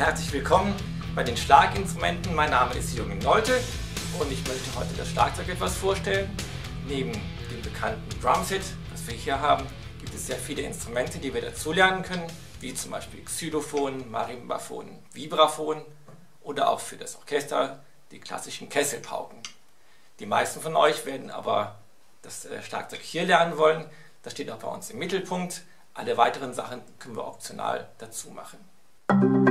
Herzlich willkommen bei den Schlaginstrumenten. Mein Name ist Jürgen Nolte und ich möchte heute das Schlagzeug etwas vorstellen. Neben dem bekannten Drumset, das wir hier haben, gibt es sehr viele Instrumente, die wir dazulernen können, wie zum Beispiel Xylophon, Marimbaphon, Vibraphon oder auch für das Orchester die klassischen Kesselpauken. Die meisten von euch werden aber das äh, Schlagzeug hier lernen wollen. Das steht auch bei uns im Mittelpunkt. Alle weiteren Sachen können wir optional dazu machen.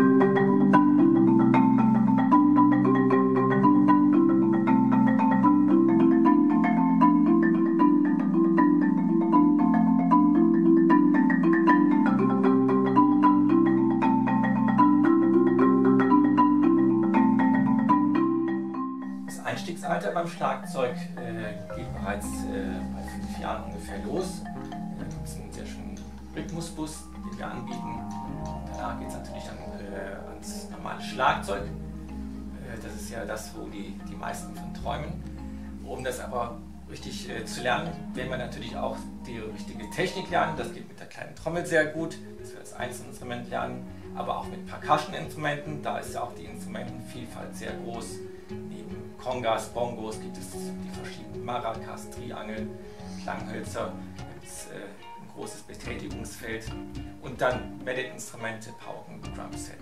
Einstiegsalter beim Schlagzeug äh, geht bereits äh, bei fünf Jahren ungefähr los. Da gibt es einen sehr schönen Rhythmusbus, den wir anbieten. Danach geht es natürlich dann äh, ans normale Schlagzeug. Äh, das ist ja das, wo die, die meisten von träumen. Um das aber richtig äh, zu lernen, werden wir natürlich auch die richtige Technik lernen. Das geht mit der kleinen Trommel sehr gut, dass wir als Einzelinstrument lernen, aber auch mit Percussion-Instrumenten. Da ist ja auch die Instrumentenvielfalt sehr groß. Neben Kongas, Bongos gibt es die verschiedenen Maracas, Triangel, Klanghölzer. Gibt es äh, ein großes Betätigungsfeld. Und dann Mellet-Instrumente, Pauken, Drumset.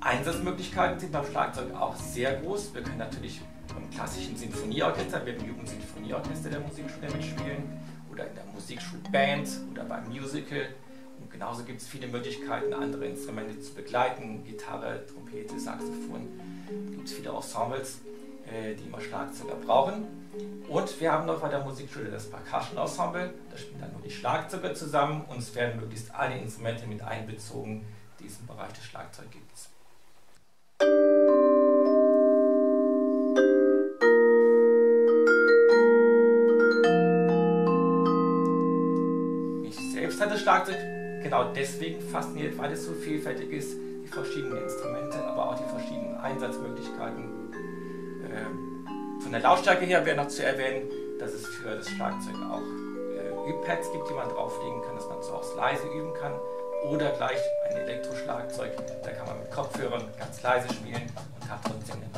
Einsatzmöglichkeiten sind beim Schlagzeug auch sehr groß. Wir können natürlich beim klassischen Sinfonieorchester, wir im Jugendsinfonieorchester der Musikschule mitspielen oder in der Musikschulband oder beim Musical. Und genauso gibt es viele Möglichkeiten, andere Instrumente zu begleiten, Gitarre, Trompete, Saxophon. Es gibt viele Ensembles, äh, die immer Schlagzeuger brauchen. Und wir haben noch bei der Musikschule das Percussion Ensemble. Da spielen dann nur die Schlagzeuger zusammen und es werden möglichst alle Instrumente mit einbezogen, die es im Bereich des Schlagzeugs gibt. Selbst hat das Schlagzeug genau deswegen fasziniert, weil es so vielfältig ist, die verschiedenen Instrumente, Einsatzmöglichkeiten. Ähm, von der Lautstärke her wäre noch zu erwähnen, dass es für das Schlagzeug auch äh, Übpads gibt, die man drauflegen kann, dass man zu Hause leise üben kann. Oder gleich ein Elektroschlagzeug, da kann man mit Kopfhörern ganz leise spielen und hat trotzdem richtigen